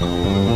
Música